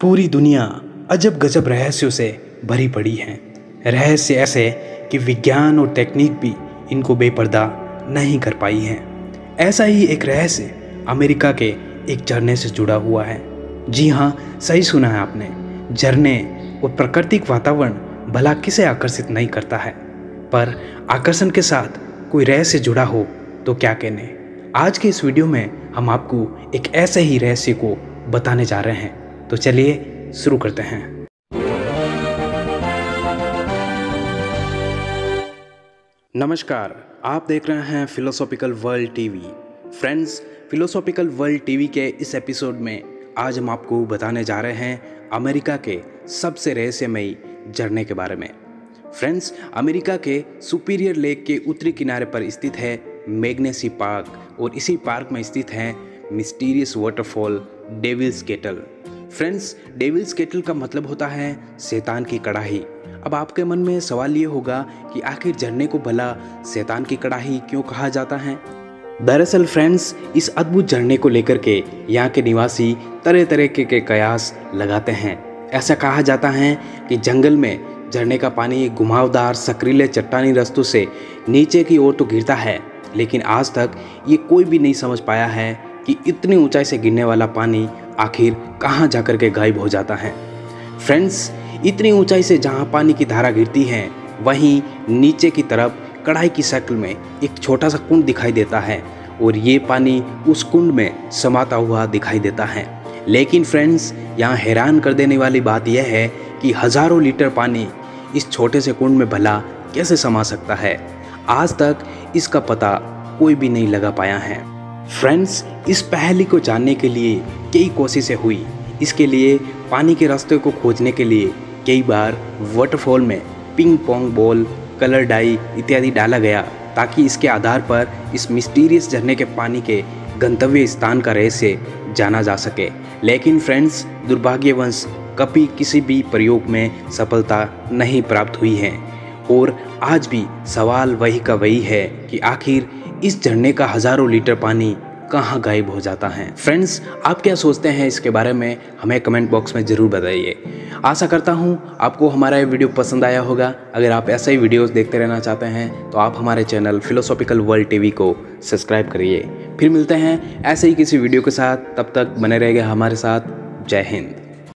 पूरी दुनिया अजब गजब रहस्यों से भरी पड़ी है। रहस्य ऐसे कि विज्ञान और टेक्निक भी इनको बेपर्दा नहीं कर पाई है। ऐसा ही एक रहस्य अमेरिका के एक झरने से जुड़ा हुआ है। जी हाँ सही सुना है आपने। झरने और प्राकृतिक वातावरण भला किसे आकर्षित नहीं करता है? पर आकर्षण के साथ कोई रहस्य जुड़ा हो तो क्या कहने? आज के इस वीडियो में हम आपको एक ऐसे ही रहस्य को बताने जा रहे हैं। तो चलिए शुरू करते हैं। नमस्कार, आप देख रहे हैं philosophical world TV friends philosophical world TV के इस एपिसोड में आज हम आपको बताने जा रहे हैं अमेरिका के सबसे रहस्यमयी झरने के बारे में। फ्रेंड्स अमेरिका के सुपीरियर लेक के उत्तरी किनारे पर स्थित है मैग्नेसी पार्क और इसी पार्क में स्थित है mysterious waterfall Devil's Kettle. Friends Devil's Kettle का मतलब होता है शैतान की कड़ाही। अब आपके मन में सवाल ये होगा कि आखिर झरने को भला शैतान की कड़ाही क्यों कहा जाता है? दरअसल फ्रेंड्स इस अद्भुत झरने को लेकर के यहाँ के निवासी तरह तरह के, के कयास लगाते हैं। ऐसा कहा जाता है कि जंगल में झरने का पानी घुमावदार सक्रीले चट्टानी रस्तों से नीचे की ओर तो गिरता है लेकिन आज तक ये कोई भी नहीं समझ पाया है कि इतनी ऊंचाई से गिरने वाला पानी आखिर कहाँ जाकर के गायब हो जाता है? फ्रेंड्स इतनी ऊंचाई से जहाँ पानी की धारा गिरती है, वहीं नीचे की तरफ़ कढ़ाई की शक्ल में एक छोटा सा कुंड दिखाई देता है और ये पानी उस कुंड में समाता हुआ दिखाई देता है। लेकिन फ्रेंड्स यहाँ हैरान कर देने वाली बात यह है कि हज़ारों लीटर पानी इस छोटे से कुंड में भला कैसे समा सकता है? आज तक इसका पता कोई भी नहीं लगा पाया है। फ्रेंड्स इस पहली को जानने के लिए कई कोशिशें हुई। इसके लिए पानी के रास्ते को खोजने के लिए कई बार वाटरफॉल में ping pong ball colour dye इत्यादि डाला गया, ताकि इसके आधार पर इस मिस्टीरियस झरने के पानी के गंतव्य स्थान का रहस्य जाना जा सके। लेकिन फ्रेंड्स दुर्भाग्यवंश, कभी किसी भी प्रयोग में सफलता नहीं प्राप्त हुई है। और आज भी सवाल वही का वही है कि आखिर इस झरने का हज़ारों लीटर पानी कहाँ गायब हो जाता है। फ्रेंड्स आप क्या सोचते हैं इसके बारे में? हमें कमेंट बॉक्स में ज़रूर बताइए। आशा करता हूँ आपको हमारा ये वीडियो पसंद आया होगा। अगर आप ऐसे ही वीडियोस देखते रहना चाहते हैं तो आप हमारे चैनल फिलोसॉफिकल वर्ल्ड टीवी को सब्सक्राइब करिए। फिर मिलते हैं ऐसे ही किसी वीडियो के साथ। तब तक बने रहेगा हमारे साथ। जय हिंद।